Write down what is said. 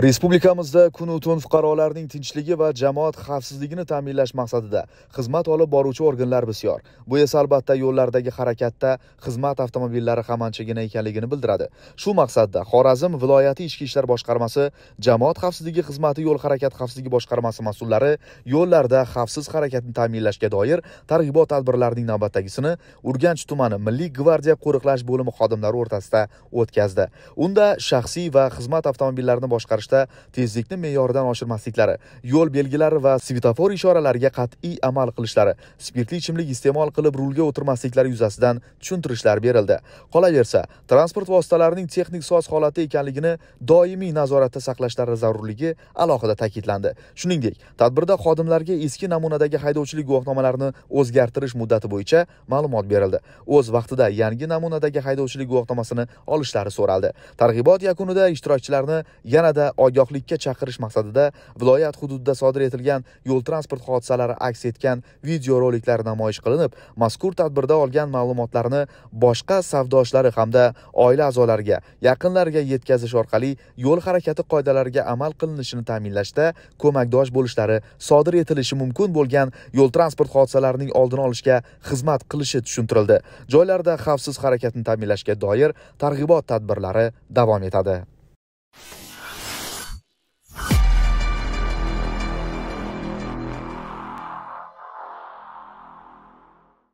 respublikamizda kunu tun fuqarolarning tinchligi va jamoat xavfsizligini ta'minlash maqsadida xizmat olib boruvchi organlar bisyor. Bu esa albatta yo'llardagi harakatda xizmat avtomobillari ham anchagina ekanligini bildiradi. Shu maqsadda xorazm viloyati ichki ishlar boshqarmasi jamoat xavfsizligi xizmati yo'l harakati xavfsizligi boshqarmasi mas'ullari yo'llarda xavfsiz harakatni ta'minlashga doir targ'ibot tadbirlarining navbatdagisini urganch tumani milliy gvardiya qo'riqlash bo'limi xodimlari o'rtasida o'tkazdi. Unda shaxsiy va xizmat avtomobillarini boshqarish boshqarishda tezlikni me'yoridan oshirmasliklari yo'l belgilari va svetofor ishoralariga qat'iy amal qilishlari spirtli ichimlik iste'mol qilib rulga o'tirmasliklari yuzasidan tushuntirishlar berildi. Qolaversa transport vositalarining texnik soz holatda ekanligini doimiy nazoratda saqlashlari zarurligi alohida ta'kidlandi. Shuningdek tadbirda xodimlarga eski namunadagi haydovchilik guvohnomalarini o'zgartirish muddati bo'yicha ma'lumot berildi. O'z vaqtida yangi namunadagi haydovchilik guvohnomasini olishlari so'raldi. Targ'ibot yakunida ishtirokchilarni yanada ogohlikka chaqirish maqsadida viloyat hududida sodir etilgan yo'l transport hodisalari aks etgan videoroliklar namoyish qilinib mazkur tadbirda olgan ma'lumotlarni boshqa savdoshlari hamda oila a'zolariga yaqinlariga yetkazish orqali yo'l harakati qoidalariga amal qilinishini ta'minlashda ko'makdosh bo'lishlari sodir etilishi mumkin bo'lgan yo'l transport hodisalarining oldini olishga xizmat qilishi tushuntirildi. Joylarda xavfsiz harakatni ta'minlashga doir targ'ibot tadbirlari davom etadi.